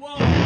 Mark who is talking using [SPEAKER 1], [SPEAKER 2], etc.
[SPEAKER 1] Whoa.